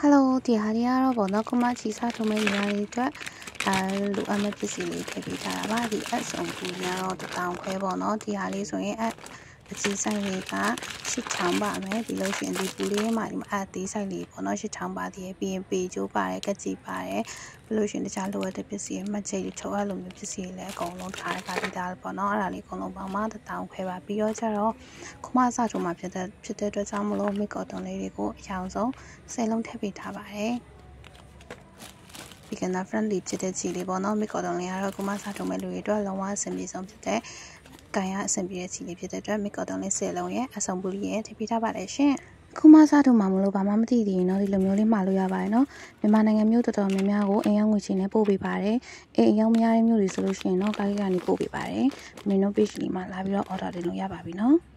Hello ဒီဟာလေးကတော့ပေါ့နော်ကမချီစားထုံးမဲ့ညီမလေးအတွက်အဲလိုအပ်မဲ့ပစ္စည်းလေးထည့်ပေးထားတာပါဒီအဆုံပူညာတော့တတောင်ခွဲပေါ့နော်ဒီဟာလေးဆိုရင်အ အကြီးဆိုင်လေးကရှစ်ချောင်းပါမယ်ပြီးလို့ရှိရင်ဒီပူလေးမှာဒီမှာအသေးဆိုင်လေးပေါ့နော်ရှစ်ချောင်းပါသေးပြီးရင်ပေကျိုးပါတယ်ကကြည်ပါတယ်ပြီးလို့ရှိရင်တခြားလိုအပ်တဲ့ပစ္စည်းမှတ်ချက်ချုပ်အပ်လိုမျိုးပစ္စည်းလည်းအကုန်လုံးထားရတာဒီသားပေါ့နော်အဲ့ဒါလေးအကုန်လုံးပေါင်းမှတတောင်ခွဲပါပြီးတော့ကျတော့ခမအစထုံးမှာဖြစ်တဲ့ဖြစ်တဲ့အတွက်ကြောင့်မလို့မိကော်တွန်လေးတွေကိုအရောင်ဆုံးဆယ်လုံးထည့်ပေးထားပါတယ် beginner friendly ဖြစ်တဲ့ချီလေးပေါ့နော်မိကော်တွန်လေးကတော့ကိုမစားထုံမဲ့လူတွေအတွက်လုံးဝအဆင်ပြေဆုံးဖြစ်တဲ့ ကန်ရအဆင်ပြေတဲ့ချီလေးဖြစ်တဲ့အတွက်မိကော်တွန်လေး10လုံးရဲ့အဆုံပူလေးရဲ့ထည့်ပေးထားပါတယ်ရှင်ခုမစားထုံမှာမလို့ဘာမှမသိသေးရင်တော့ဒီလိုမျိုးလေးမှာလို့ရပါတယ်နော်မြန်မာနိုင်ငံမျိုးတော်တော်များများကိုအိမ်ရောက်ငွေချင်းနဲ့ပို့ပေးပါတယ်အိမ်ရောက်မရတဲ့မျိုးတွေဆိုလို့ရှိရင်တော့ကားကြီးကနေပို့ပေးပါတယ်မင်းတို့ page လေးမှာလာပြီးတော့ order တင်လို့ရပါပြီနော်